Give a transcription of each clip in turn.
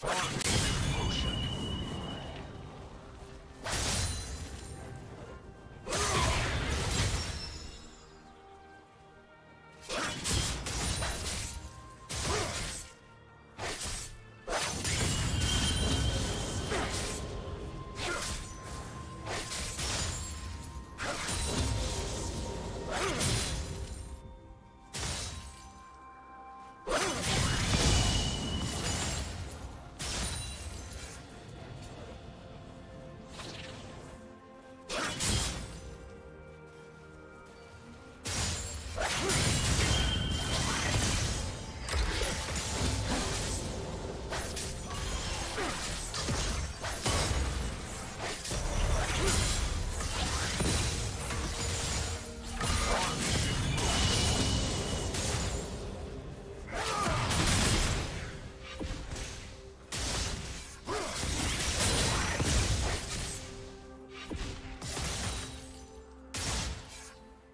Fuck.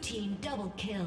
Team double kill.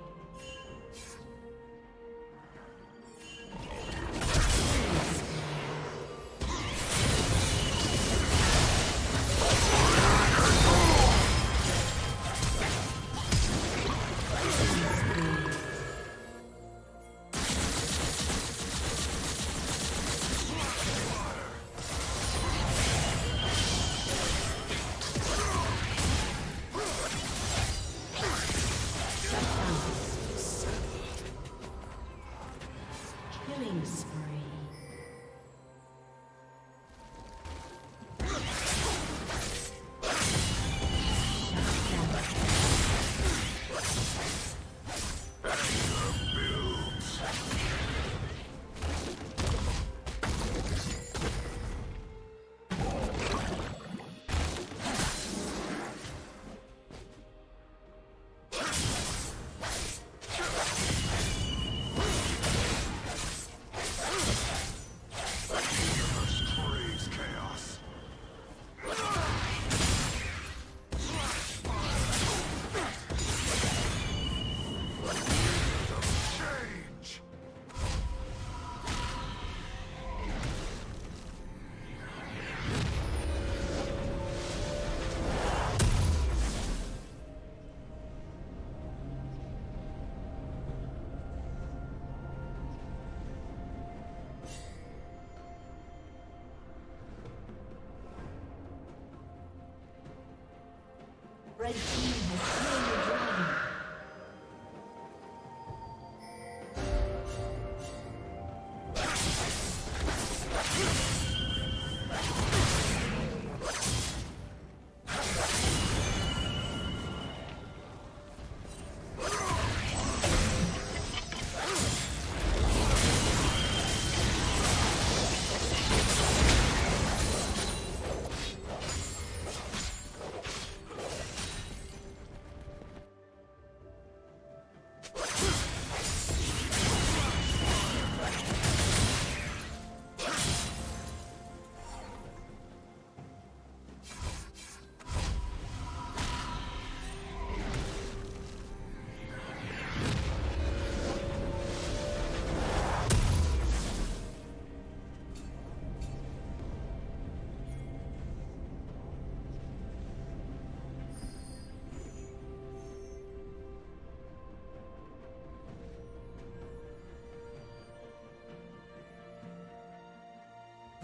Red team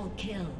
Double kill.